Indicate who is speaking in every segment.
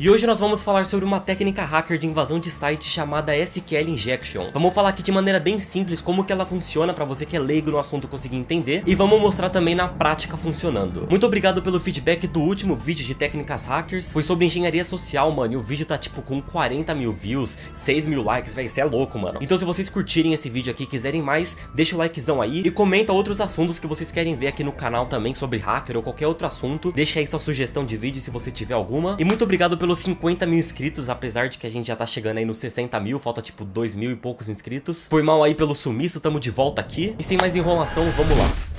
Speaker 1: E hoje nós vamos falar sobre uma técnica hacker de invasão de site chamada SQL Injection. Vamos falar aqui de maneira bem simples como que ela funciona para você que é leigo no assunto conseguir entender e vamos mostrar também na prática funcionando. Muito obrigado pelo feedback do último vídeo de técnicas hackers, foi sobre engenharia social, mano, e o vídeo tá tipo com 40 mil views, 6 mil likes, velho, isso é louco, mano. Então se vocês curtirem esse vídeo aqui e quiserem mais, deixa o likezão aí e comenta outros assuntos que vocês querem ver aqui no canal também sobre hacker ou qualquer outro assunto. Deixa aí sua sugestão de vídeo se você tiver alguma. E muito obrigado pelo pelos 50 mil inscritos, apesar de que a gente já tá chegando aí nos 60 mil, falta tipo 2 mil e poucos inscritos. Foi mal aí pelo sumiço, tamo de volta aqui. E sem mais enrolação, vamos lá.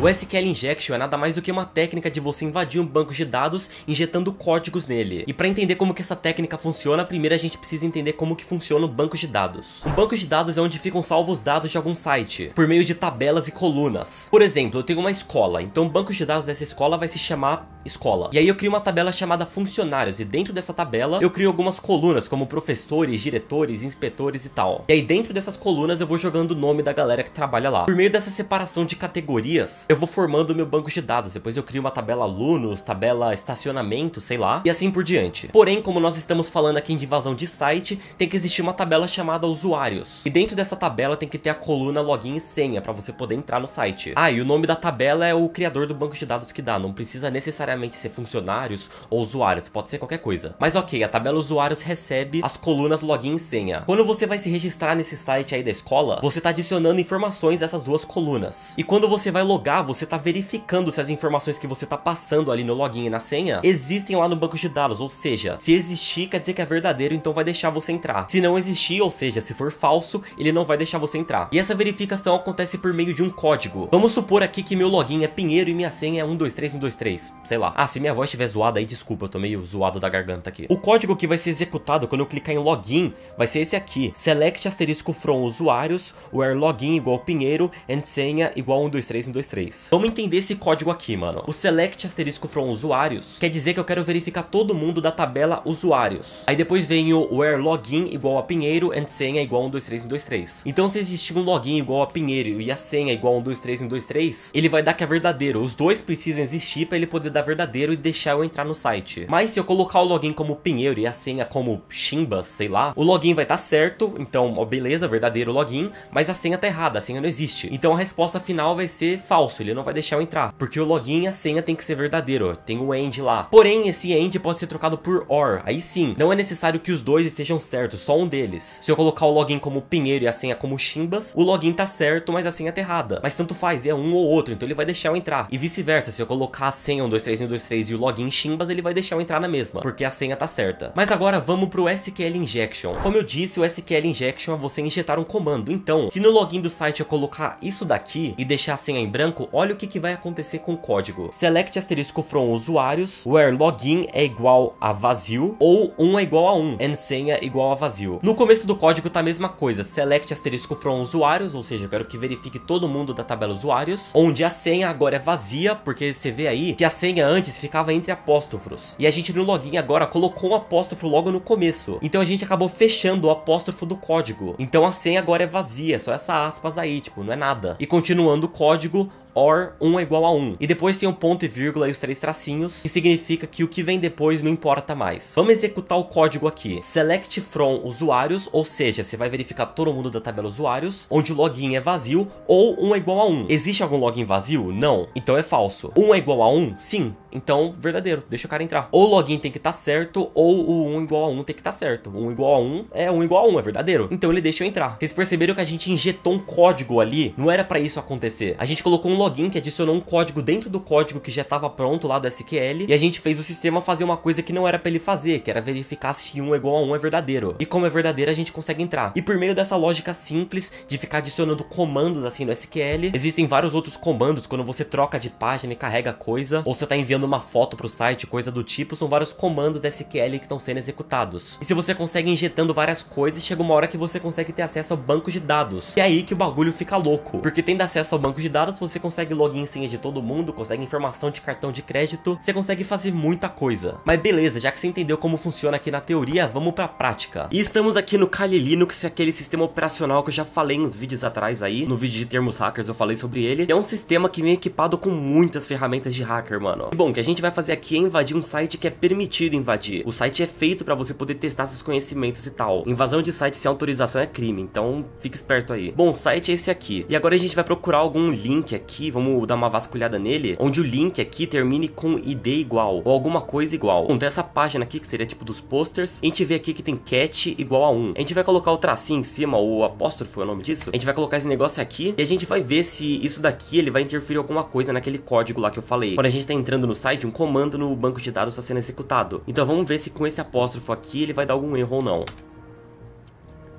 Speaker 1: O SQL Injection é nada mais do que uma técnica de você invadir um banco de dados injetando códigos nele. E para entender como que essa técnica funciona, primeiro a gente precisa entender como que funciona o banco de dados. Um banco de dados é onde ficam salvos os dados de algum site, por meio de tabelas e colunas. Por exemplo, eu tenho uma escola, então o banco de dados dessa escola vai se chamar escola. E aí eu crio uma tabela chamada funcionários, e dentro dessa tabela eu crio algumas colunas, como professores, diretores, inspetores e tal. E aí dentro dessas colunas eu vou jogando o nome da galera que trabalha lá. Por meio dessa separação de categorias, eu vou formando o meu banco de dados. Depois eu crio uma tabela alunos, tabela estacionamento, sei lá, e assim por diante. Porém, como nós estamos falando aqui de invasão de site, tem que existir uma tabela chamada usuários. E dentro dessa tabela tem que ter a coluna login e senha para você poder entrar no site. Ah, e o nome da tabela é o criador do banco de dados que dá, não precisa necessariamente ser funcionários ou usuários, pode ser qualquer coisa. Mas ok, a tabela usuários recebe as colunas login e senha. Quando você vai se registrar nesse site aí da escola, você está adicionando informações dessas duas colunas. E quando você vai logar você tá verificando se as informações que você tá passando ali no login e na senha existem lá no banco de dados, ou seja, se existir quer dizer que é verdadeiro, então vai deixar você entrar. Se não existir, ou seja, se for falso, ele não vai deixar você entrar. E essa verificação acontece por meio de um código. Vamos supor aqui que meu login é Pinheiro e minha senha é 123123, sei lá. Ah, se minha voz estiver zoada aí, desculpa, eu tô meio zoado da garganta aqui. O código que vai ser executado quando eu clicar em login vai ser esse aqui. Select asterisco from usuários, where login igual Pinheiro and senha igual 123123. Vamos entender esse código aqui, mano. O select asterisco from usuários quer dizer que eu quero verificar todo mundo da tabela usuários. Aí depois vem o where login igual a Pinheiro and senha igual 123123. Então se existir um login igual a Pinheiro e a senha igual 123123, ele vai dar que é verdadeiro. Os dois precisam existir para ele poder dar verdadeiro e deixar eu entrar no site. Mas se eu colocar o login como Pinheiro e a senha como Chimbas, sei lá, o login vai estar tá certo, então, ó, beleza, verdadeiro login, mas a senha tá errada, a senha não existe. Então a resposta final vai ser falso ele não vai deixar eu entrar. Porque o login e a senha tem que ser verdadeiro, tem o end lá. Porém, esse end pode ser trocado por OR, aí sim, não é necessário que os dois estejam certos, só um deles. Se eu colocar o login como Pinheiro e a senha como Chimbas, o login tá certo, mas a senha tá errada. Mas tanto faz, é um ou outro, então ele vai deixar eu entrar. E vice-versa, se eu colocar a senha 123123 e o login Chimbas, ele vai deixar eu entrar na mesma, porque a senha tá certa. Mas agora vamos pro SQL Injection. Como eu disse, o SQL Injection é você injetar um comando. Então, se no login do site eu colocar isso daqui e deixar a senha em branco, olha o que, que vai acontecer com o código. Select asterisco from usuários, where login é igual a vazio, ou 1 é igual a 1, and senha é igual a vazio. No começo do código tá a mesma coisa, select asterisco from usuários, ou seja, eu quero que verifique todo mundo da tabela usuários, onde a senha agora é vazia, porque você vê aí que a senha antes ficava entre apóstrofos. E a gente no login agora colocou um apóstrofo logo no começo. Então a gente acabou fechando o apóstrofo do código. Então a senha agora é vazia, só essa aspas aí, tipo, não é nada. E continuando o código, or 1 é igual a 1. E depois tem um ponto e vírgula e os três tracinhos, que significa que o que vem depois não importa mais. Vamos executar o código aqui. Select from usuários, ou seja, você vai verificar todo mundo da tabela usuários, onde o login é vazio, ou 1 é igual a 1. Existe algum login vazio? Não. Então é falso. 1 é igual a 1? Sim. Então, verdadeiro, deixa o cara entrar. Ou o login tem que estar tá certo, ou o 1 igual a 1 tem que estar tá certo. 1 igual a 1 é 1 igual a 1, é verdadeiro. Então ele deixa eu entrar. Vocês perceberam que a gente injetou um código ali? Não era pra isso acontecer. A gente colocou um login que adicionou um código dentro do código que já estava pronto lá do SQL, e a gente fez o sistema fazer uma coisa que não era pra ele fazer, que era verificar se 1 é igual a 1 é verdadeiro. E como é verdadeiro, a gente consegue entrar. E por meio dessa lógica simples de ficar adicionando comandos assim no SQL, existem vários outros comandos quando você troca de página e carrega coisa, ou você tá enviando uma foto pro site, coisa do tipo, são vários comandos SQL que estão sendo executados. E se você consegue injetando várias coisas, chega uma hora que você consegue ter acesso ao banco de dados. E é aí que o bagulho fica louco. Porque tendo acesso ao banco de dados, você consegue consegue login senha de todo mundo, consegue informação de cartão de crédito, você consegue fazer muita coisa. Mas beleza, já que você entendeu como funciona aqui na teoria, vamos pra prática. E estamos aqui no Kali Linux, aquele sistema operacional que eu já falei uns vídeos atrás aí, no vídeo de termos hackers eu falei sobre ele. É um sistema que vem equipado com muitas ferramentas de hacker, mano. E bom, o que a gente vai fazer aqui é invadir um site que é permitido invadir. O site é feito para você poder testar seus conhecimentos e tal. Invasão de site sem autorização é crime, então fique esperto aí. Bom, o site é esse aqui. E agora a gente vai procurar algum link aqui, vamos dar uma vasculhada nele, onde o link aqui termine com ID igual, ou alguma coisa igual. Bom, tem essa página aqui, que seria tipo dos posters. A gente vê aqui que tem cat igual a 1. A gente vai colocar o tracinho em cima, o apóstrofo é o nome disso. A gente vai colocar esse negócio aqui e a gente vai ver se isso daqui ele vai interferir alguma coisa naquele código lá que eu falei. Quando a gente tá entrando no site, um comando no banco de dados está sendo executado. Então vamos ver se com esse apóstrofo aqui ele vai dar algum erro ou não.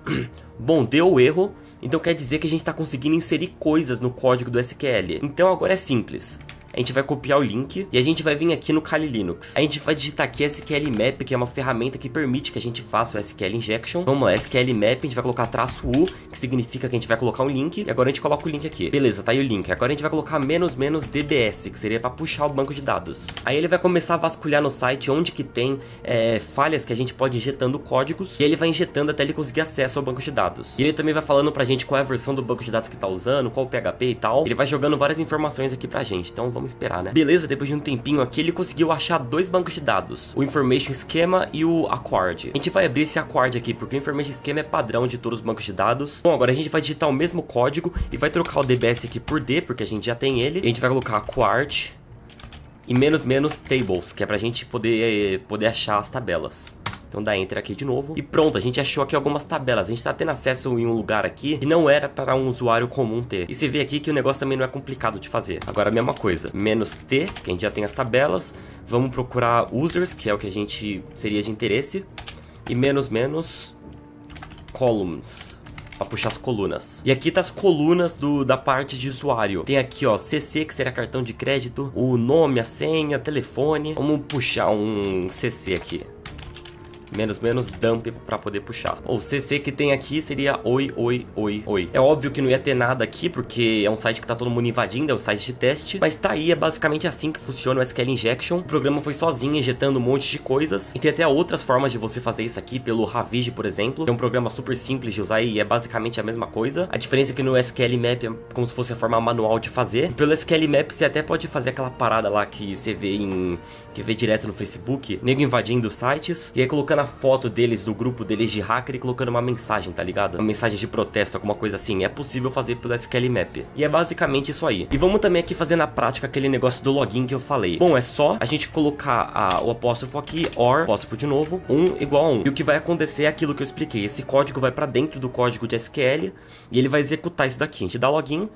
Speaker 1: Bom, deu erro, então quer dizer que a gente está conseguindo inserir coisas no código do SQL. Então agora é simples a gente vai copiar o link e a gente vai vir aqui no Kali Linux. A gente vai digitar aqui SQL Map, que é uma ferramenta que permite que a gente faça o SQL Injection. Vamos lá, SQL Map, a gente vai colocar traço U, que significa que a gente vai colocar um link. E agora a gente coloca o link aqui. Beleza, tá aí o link. Agora a gente vai colocar menos menos DBS, que seria para puxar o banco de dados. Aí ele vai começar a vasculhar no site onde que tem é, falhas que a gente pode injetando códigos. E ele vai injetando até ele conseguir acesso ao banco de dados. E ele também vai falando pra gente qual é a versão do banco de dados que tá usando, qual o PHP e tal. Ele vai jogando várias informações aqui pra gente. Então vamos esperar, né? Beleza, depois de um tempinho aqui, ele conseguiu achar dois bancos de dados, o Information Schema e o Accord. A gente vai abrir esse Accord aqui, porque o Information Schema é padrão de todos os bancos de dados. Bom, agora a gente vai digitar o mesmo código e vai trocar o DBS aqui por D, porque a gente já tem ele. E a gente vai colocar Accord e menos menos tables, que é pra gente poder, poder achar as tabelas. Então dá Enter aqui de novo. E pronto, a gente achou aqui algumas tabelas. A gente tá tendo acesso em um lugar aqui que não era para um usuário comum ter. E você vê aqui que o negócio também não é complicado de fazer. Agora a mesma coisa. Menos T, que a gente já tem as tabelas. Vamos procurar users, que é o que a gente seria de interesse. E menos menos columns para puxar as colunas. E aqui tá as colunas do, da parte de usuário. Tem aqui, ó, CC, que seria cartão de crédito, o nome, a senha, telefone. Vamos puxar um CC aqui menos menos dump para poder puxar. O CC que tem aqui seria oi, oi, oi, oi. É óbvio que não ia ter nada aqui, porque é um site que tá todo mundo invadindo, é o site de teste, mas tá aí, é basicamente assim que funciona o SQL Injection. O programa foi sozinho injetando um monte de coisas, e tem até outras formas de você fazer isso aqui, pelo Ravige, por exemplo. É um programa super simples de usar e é basicamente a mesma coisa. A diferença é que no SQL Map é como se fosse a forma manual de fazer. Pelo SQL Map você até pode fazer aquela parada lá que você vê em... que vê direto no Facebook, nego invadindo sites, e aí colocando colocando a foto deles, do grupo deles de hacker e colocando uma mensagem, tá ligado? Uma mensagem de protesto, alguma coisa assim. É possível fazer pelo SQL Map. E é basicamente isso aí. E vamos também aqui fazer na prática aquele negócio do login que eu falei. Bom, é só a gente colocar a, o apóstrofo aqui, or, apóstrofo de novo, 1 um igual a 1. Um. E o que vai acontecer é aquilo que eu expliquei. Esse código vai para dentro do código de SQL e ele vai executar isso daqui. A gente dá login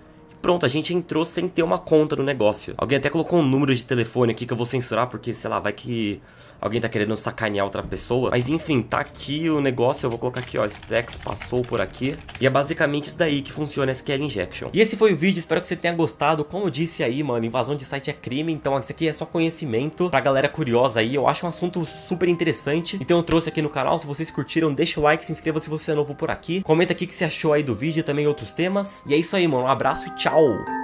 Speaker 1: pronto, a gente entrou sem ter uma conta no negócio. Alguém até colocou um número de telefone aqui que eu vou censurar, porque, sei lá, vai que alguém tá querendo sacanear outra pessoa. Mas enfim, tá aqui o negócio, eu vou colocar aqui, ó, Stacks passou por aqui. E é basicamente isso daí que funciona SQL Injection. E esse foi o vídeo, espero que você tenha gostado. Como eu disse aí, mano, invasão de site é crime, então isso aqui é só conhecimento pra galera curiosa aí. Eu acho um assunto super interessante, então eu trouxe aqui no canal. Se vocês curtiram, deixa o like, se inscreva se você é novo por aqui. Comenta aqui o que você achou aí do vídeo e também outros temas. E é isso aí, mano, um abraço e tchau! Ciao.